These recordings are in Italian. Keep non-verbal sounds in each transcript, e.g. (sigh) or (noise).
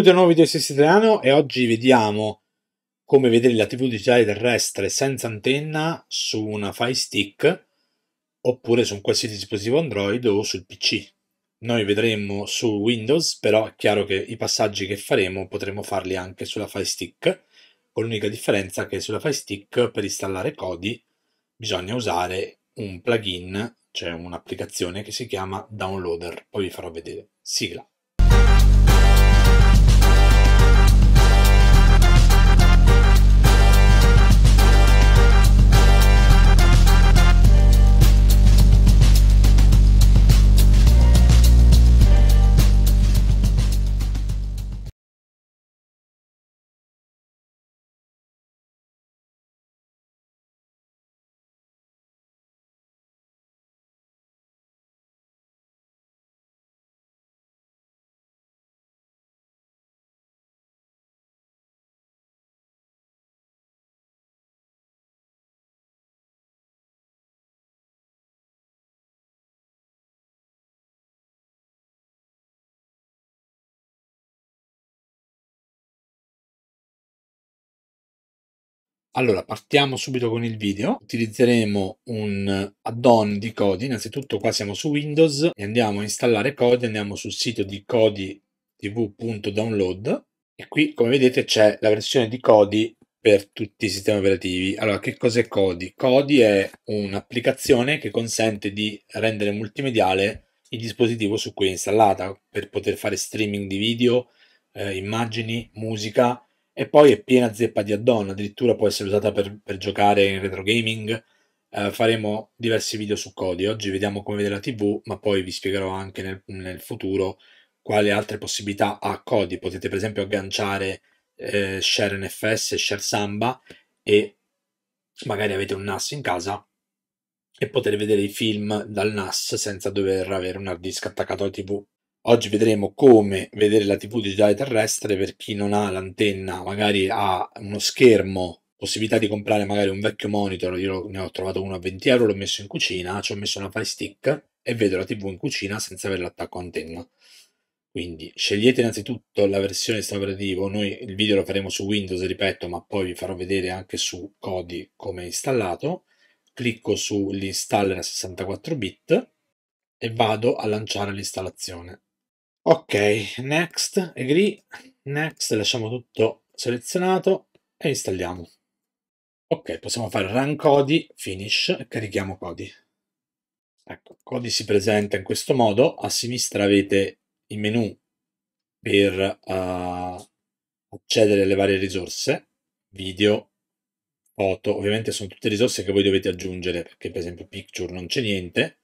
Benvenuti a un nuovo video di Sessi Italiano e oggi vediamo come vedere la TV digitale terrestre senza antenna su una Fire Stick oppure su un qualsiasi dispositivo Android o sul PC. Noi vedremo su Windows, però è chiaro che i passaggi che faremo potremo farli anche sulla Fire Stick, con l'unica differenza che sulla Fire Stick per installare Kodi bisogna usare un plugin, cioè un'applicazione che si chiama Downloader. Poi vi farò vedere. Sigla. Allora, partiamo subito con il video. Utilizzeremo un add-on di Kodi. Innanzitutto qua siamo su Windows e andiamo a installare Kodi. Andiamo sul sito di koditv.download e qui, come vedete, c'è la versione di Kodi per tutti i sistemi operativi. Allora, che cos'è Kodi? Kodi è un'applicazione che consente di rendere multimediale il dispositivo su cui è installata per poter fare streaming di video, eh, immagini, musica e poi è piena zeppa di add-on, addirittura può essere usata per, per giocare in retro gaming. Eh, faremo diversi video su Kodi. Oggi vediamo come vedere la TV, ma poi vi spiegherò anche nel, nel futuro quali altre possibilità ha Kodi. Potete per esempio agganciare eh, Share NFS, Share Samba e magari avete un NAS in casa e poter vedere i film dal NAS senza dover avere un hard disk attaccato alla TV. Oggi vedremo come vedere la TV digitale terrestre per chi non ha l'antenna, magari ha uno schermo, possibilità di comprare magari un vecchio monitor, io ne ho trovato uno a 20 euro, l'ho messo in cucina, ci ho messo una Fire Stick e vedo la TV in cucina senza avere l'attacco antenna. Quindi scegliete innanzitutto la versione sistema operativo, noi il video lo faremo su Windows, ripeto, ma poi vi farò vedere anche su Kodi come è installato. Clicco sull'installer a 64 bit e vado a lanciare l'installazione. Ok, next, agree, next, lasciamo tutto selezionato e installiamo. Ok, possiamo fare run Kodi, finish e carichiamo Kodi. Ecco, Kodi si presenta in questo modo, a sinistra avete i menu per uh, accedere alle varie risorse, video, foto, ovviamente sono tutte risorse che voi dovete aggiungere perché per esempio picture non c'è niente,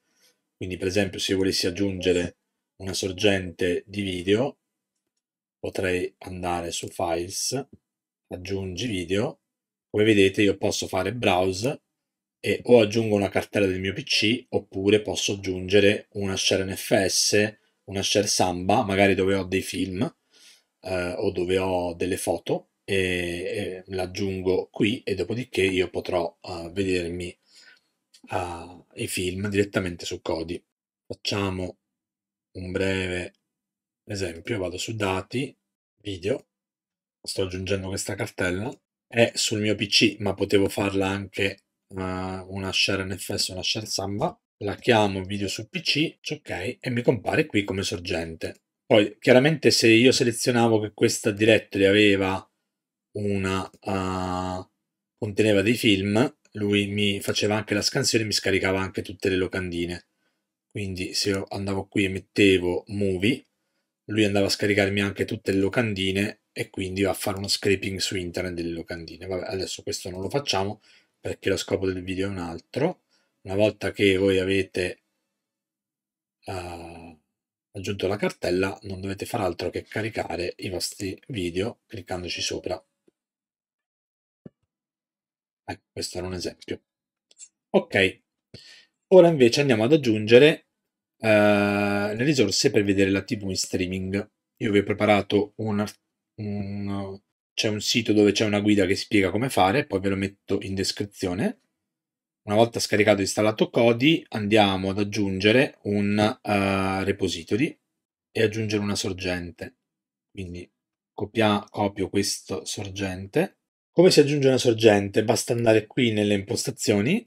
quindi per esempio se io volessi aggiungere una sorgente di video potrei andare su files aggiungi video come vedete io posso fare browse e o aggiungo una cartella del mio pc oppure posso aggiungere una share nfs una share samba magari dove ho dei film eh, o dove ho delle foto e, e l'aggiungo qui e dopodiché io potrò uh, vedermi uh, i film direttamente su Kodi. Facciamo un breve esempio, vado su dati, video, sto aggiungendo questa cartella, è sul mio PC ma potevo farla anche uh, una share NFS, una share Samba, la chiamo video su PC, ok, e mi compare qui come sorgente. Poi chiaramente se io selezionavo che questa directory aveva una uh, conteneva dei film, lui mi faceva anche la scansione e mi scaricava anche tutte le locandine quindi se io andavo qui e mettevo movie lui andava a scaricarmi anche tutte le locandine e quindi va a fare uno scraping su internet delle locandine. Vabbè, adesso questo non lo facciamo perché lo scopo del video è un altro. Una volta che voi avete uh, aggiunto la cartella non dovete fare altro che caricare i vostri video cliccandoci sopra. Ecco questo era un esempio. Ok. Ora invece andiamo ad aggiungere le risorse per vedere la TV in streaming. Io vi ho preparato un, un c'è un sito dove c'è una guida che spiega come fare, poi ve lo metto in descrizione. Una volta scaricato e installato Kodi, andiamo ad aggiungere un uh, repository e aggiungere una sorgente. Quindi copia, copio questo sorgente. Come si aggiunge una sorgente? Basta andare qui nelle impostazioni,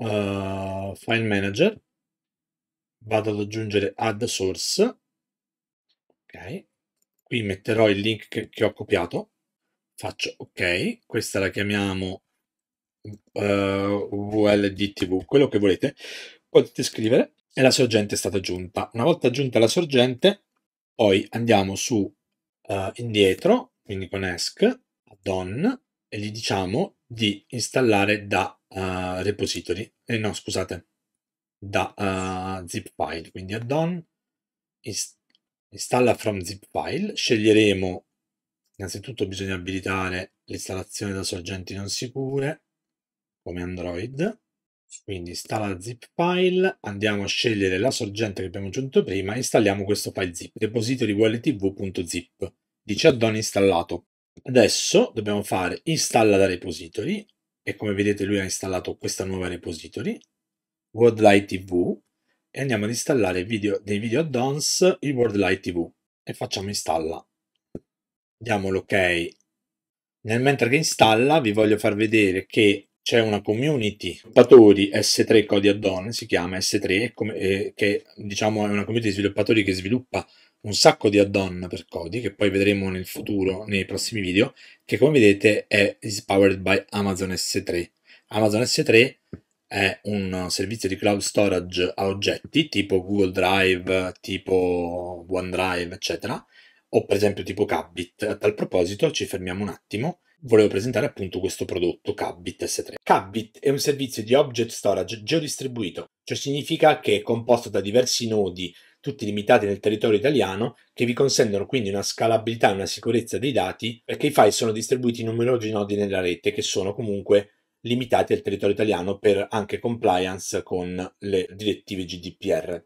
uh, File Manager, vado ad aggiungere Add Source, ok, qui metterò il link che, che ho copiato, faccio ok, questa la chiamiamo uh, eh, VLDTV, quello che volete, potete scrivere e la sorgente è stata aggiunta. Una volta aggiunta la sorgente, poi andiamo su uh, indietro, quindi con ESC, add-on, e gli diciamo di installare da uh, repository, eh, no scusate, da uh, zip file, quindi add-on, ist installa from zip file, sceglieremo, innanzitutto bisogna abilitare l'installazione da sorgenti non sicure, come Android, quindi installa zip file, andiamo a scegliere la sorgente che abbiamo aggiunto prima, installiamo questo file zip, repository wltv.zip, dice add-on installato. Adesso dobbiamo fare installa da repository e come vedete lui ha installato questa nuova repository, WorldLight TV e andiamo ad installare video, dei video add-ons il WorldLight TV e facciamo installa. Diamo l'ok. Nel mentre che installa vi voglio far vedere che c'è una community sviluppatori S3 Codi Add-on, si chiama S3, come, eh, che diciamo è una community di sviluppatori che sviluppa un sacco di add-on per Codi, che poi vedremo nel futuro, nei prossimi video, che come vedete è powered by Amazon S3. Amazon S3 è un servizio di cloud storage a oggetti tipo Google Drive, tipo OneDrive, eccetera, o per esempio tipo Cabbit. A tal proposito ci fermiamo un attimo volevo presentare appunto quessto prodotto Cabbit S3. Cabbit è un servizio di object storage geodistribuito, cioè significa che è composto da diversi nodi, tutti limitati nel territorio italiano, che vi consentono quindi una scalabilità e una sicurezza dei dati, perché i file sono distribuiti in numerosi nodi nella rete che sono comunque limitati al territorio italiano per anche compliance con le direttive GDPR.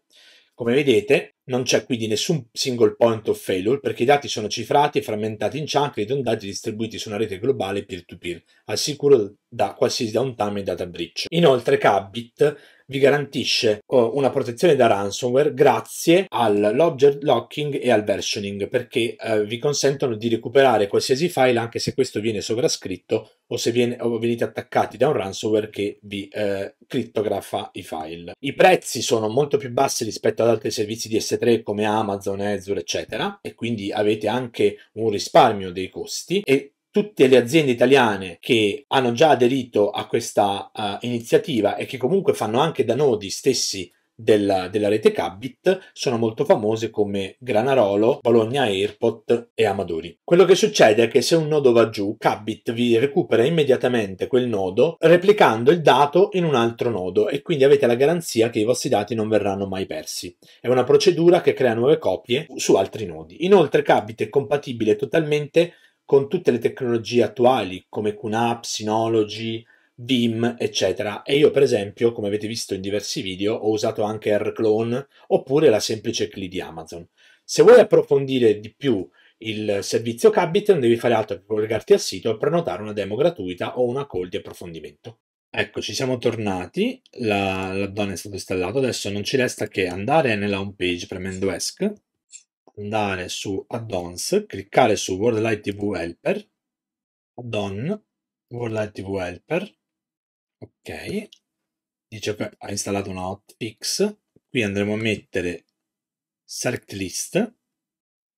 Come vedete, non c'è quindi nessun single point of failure perché i dati sono cifrati e frammentati in chunk ridondati distribuiti su una rete globale peer-to-peer, al sicuro da qualsiasi downtime e data breach. Inoltre Cabbit vi garantisce oh, una protezione da ransomware grazie all'object locking e al versioning perché eh, vi consentono di recuperare qualsiasi file anche se questo viene sovrascritto o se viene, o venite attaccati da un ransomware che vi eh, crittografa i file. I prezzi sono molto più bassi rispetto ad altri servizi di S3 come Amazon, Azure eccetera e quindi avete anche un risparmio dei costi e tutte le aziende italiane che hanno già aderito a questa uh, iniziativa e che comunque fanno anche da nodi stessi della, della, rete Cabit sono molto famose come Granarolo, Bologna Airport e Amadori. Quello che succede è che se un nodo va giù, Cabit vi recupera immediatamente quel nodo replicando il dato in un altro nodo e quindi avete la garanzia che i vostri dati non verranno mai persi. È una procedura che crea nuove copie su altri nodi. Inoltre Cabit è compatibile totalmente con tutte le tecnologie attuali come QNAP, Synology, Vim, eccetera. E io, per esempio, come avete visto in diversi video, ho usato anche rclone oppure la semplice CLI di Amazon. Se vuoi approfondire di più il servizio Cabit, non devi fare altro che collegarti al sito e prenotare una demo gratuita o una call di approfondimento. Ecco, ci siamo tornati, la, l'addon è stato installato, adesso non ci resta che andare nella home page premendo ESC andare su add-ons, cliccare su Worldlight TV Helper, add-on, Worldlight TV Helper, ok, dice che ha installato una hotfix, qui andremo a mettere select list,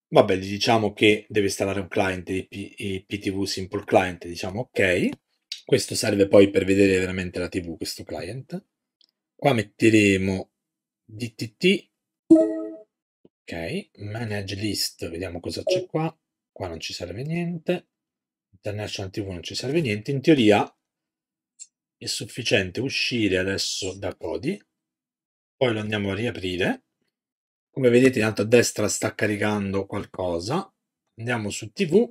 vabbè gli diciamo che deve installare un client di PTV Simple Client, diciamo ok, questo serve poi per vedere veramente la TV, questo client, qua metteremo DTT Ok, manage list, vediamo cosa c'è qua. Qua non ci serve niente. International TV non ci serve niente. In teoria è sufficiente uscire adesso da Codi. Poi lo andiamo a riaprire. Come vedete in alto a destra sta caricando qualcosa. Andiamo su TV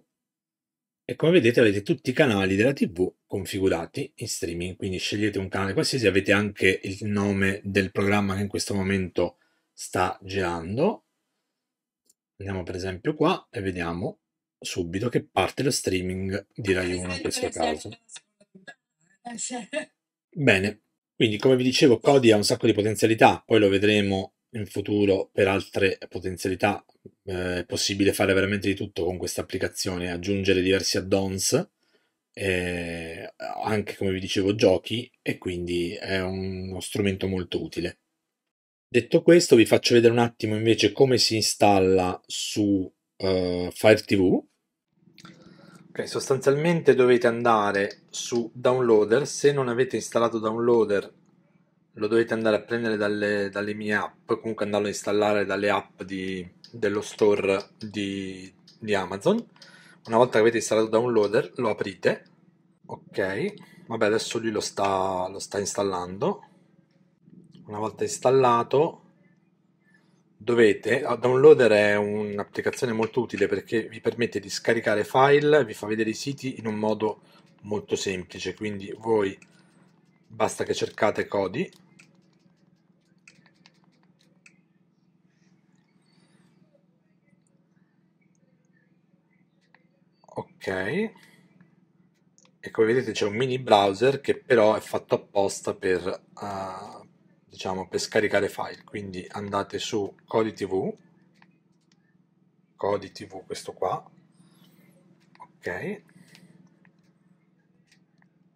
e come vedete avete tutti i canali della TV configurati in streaming. Quindi scegliete un canale qualsiasi, avete anche il nome del programma che in questo momento sta girando Andiamo per esempio qua e vediamo subito che parte lo streaming di Rai 1 in questo caso. (laughs) Bene, quindi come vi dicevo Kodi ha un sacco di potenzialità, poi lo vedremo in futuro per altre potenzialità. Eh, è possibile fare veramente di tutto con questa applicazione, aggiungere diversi add-ons, eh, anche come vi dicevo giochi, e quindi è uno strumento molto utile. Detto questo, vi faccio vedere un attimo invece come si installa su uh, Fire TV. Ok, sostanzialmente dovete andare su Downloader. Se non avete installato Downloader, lo dovete andare a prendere dalle, dalle mie app, comunque andarlo a installare dalle app di, dello store di, di Amazon. Una volta che avete installato Downloader, lo aprite. Ok, vabbè, adesso lui lo sta, lo sta installando. Una volta installato, dovete, Downloader è un'applicazione molto utile perché vi permette di scaricare file, vi fa vedere i siti in un modo molto semplice, quindi voi basta che cercate Codi ok. E come vedete c'è un mini browser che però è fatto apposta per, uh, diciamo, per scaricare file. Quindi andate su Kodi TV Kodi TV questo qua. Ok.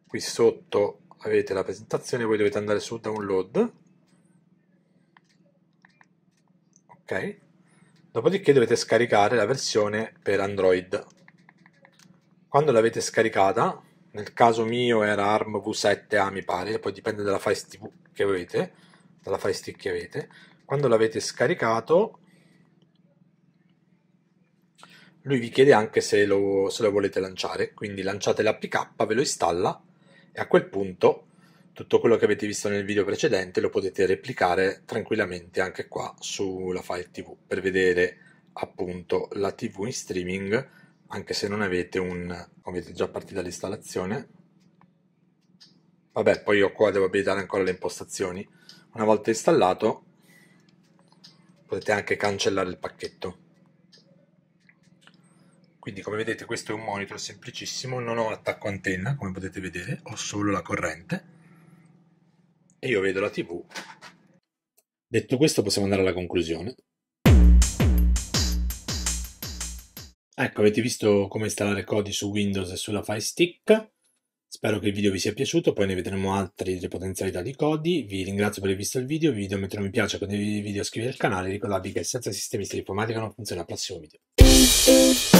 Qui sotto avete la presentazione voi dovete andare su download. Ok. Dopodiché dovete scaricare la versione per android. Quando l'avete scaricata nel caso mio era ARM V7 A mi pare, poi dipende dalla Stick che avete, dalla Fire Stick che avete. Quando l'avete scaricato, lui vi chiede anche se lo, se lo volete lanciare, quindi lanciate l'APK, ve lo installa e a quel punto tutto quello che avete visto nel video precedente lo potete replicare tranquillamente anche qua sulla Fire TV per vedere appunto la TV in streaming anche se non avete un avete già partita l'installazione vabbè poi io qua devo abilitare ancora le impostazioni. Una volta installato potete anche cancellare il pacchetto. Quindi come vedete questo è un monitor semplicissimo non ho attacco antenna come potete vedere ho solo la corrente. E io vedo la tv detto questo possiamo andare alla conclusione. Ecco, avete visto come installare codi su Windows e sulla Fire Stick. Spero che il video vi sia piaciuto, poi ne vedremo altri delle potenzialità di codi. Vi ringrazio per aver visto il video, vi invito a mettere un mi piace, condividere il video e iscrivervi al canale. Ricordatevi che senza sistemi di informatica non funziona. Al prossimo video.